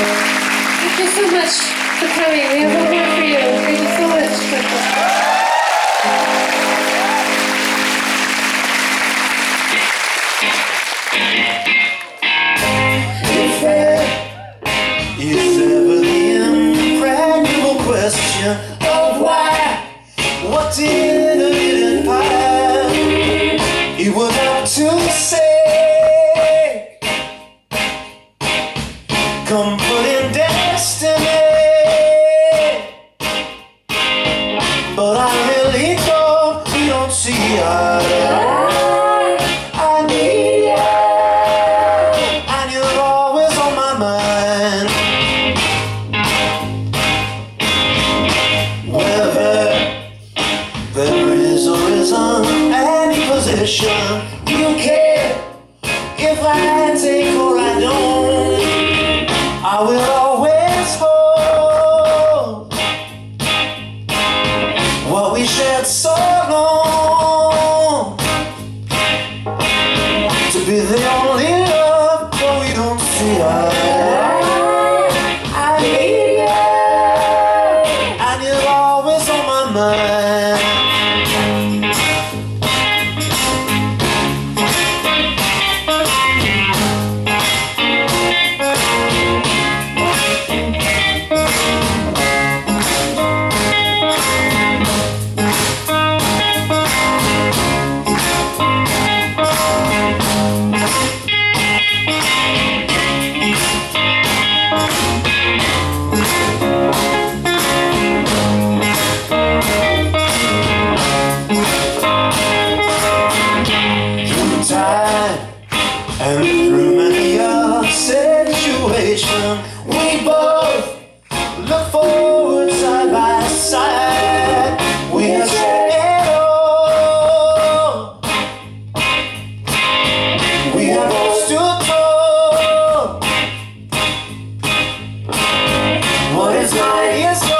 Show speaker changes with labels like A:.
A: Thank you so much for coming. We have one more for you. Thank you so much.
B: If there is ever the question of why, what did hidden pie? He would have to say, come put in destiny. But I really don't, don't see eye. I need you. And you're always on my mind. Whether there is or isn't any position you care if I take I will always hold what we shared so long to be the only love that we don't see eye. I need you, and you're always on my mind. What is light is